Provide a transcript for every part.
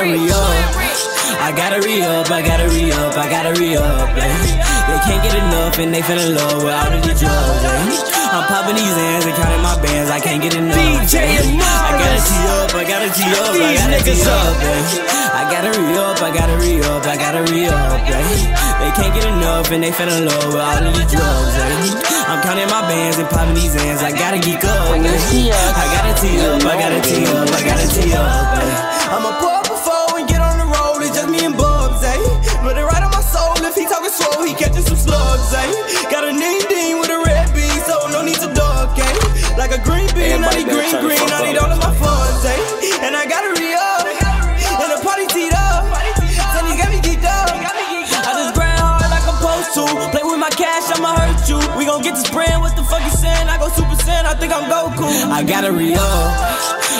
I gotta re up, I gotta re up, I gotta re up. They can't get enough and they fell in love with all of the drugs. I'm popping these hands and counting my bands, I can't get enough. DJ I gotta tee up, I gotta tee up, I gotta tee up. I gotta re up, I gotta re up, I gotta re up. They can't get enough and they fell in love with all of the drugs. I'm counting my bands and popping these hands, I gotta geek up. I gotta tee up, I gotta tee up, my cash, I'ma hurt you. We gon' get this brand, what the fuck you saying? I go super saiyan, I think I'm Goku. I gotta re up.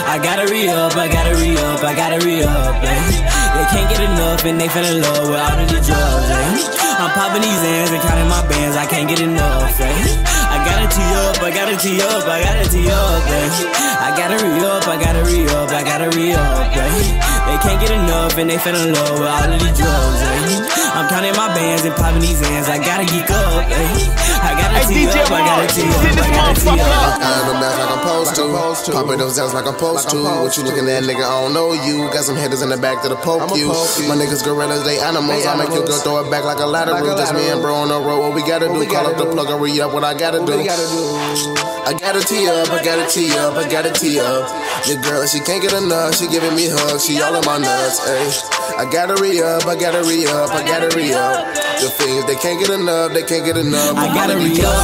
I gotta re up, I gotta re up, I gotta re up. Eh? They can't get enough and they fell in love with all of the drugs. Eh? I'm popping these hands and counting my bands, I can't get enough. Eh? I gotta tee up, I gotta tee up, I gotta tee up. Eh? I gotta re up, I gotta re up, I gotta re up. Eh? They can't get enough and they fell in love with all of the drugs. I'm counting my bands and popping these hands, I gotta geek up. Eh? I gotta tee up, I gotta tee up, I gotta tee up. I am like I'm supposed to. Popping those sounds like I'm supposed to. What you looking at, nigga? I don't know you. Got some headers in the back to the poke you. My niggas gorillas, they animals. I make your girl throw it back like a ladder. Just me and bro on the road. What we gotta do? Call up the plug and re up what I gotta do. What we gotta do. I gotta tee up, I gotta tee up, I gotta tee up. Your girl, she can't get enough. She giving me hugs, she all in my nuts. Ayy, I gotta re up, I gotta re up, I gotta re up. The things they can't get enough, they can't get enough. I gotta re up,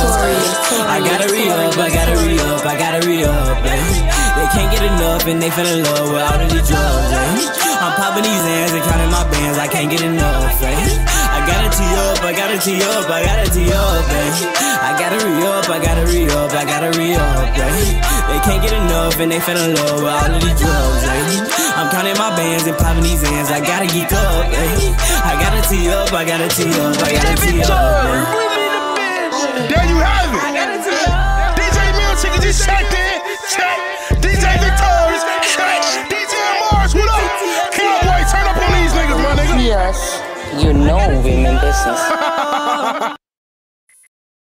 I gotta re up, I gotta re up, I gotta re up. They can't get enough and they fell in love with all of the drugs. Eh? I'm popping these hands and counting my bands, I can't get enough. Eh? I gotta tee up, I gotta tee up, I gotta tee up. Eh? I gotta re up, I gotta re up, I gotta re up. Eh? They can't get enough and they fell in love with all of the drugs. Eh? I'm counting my bands and popping these hands, I gotta geek up. Eh? I gotta tee up, I gotta tee up, I gotta tee up. Eh? There you have it. DJ Music is just checked you know we mean business.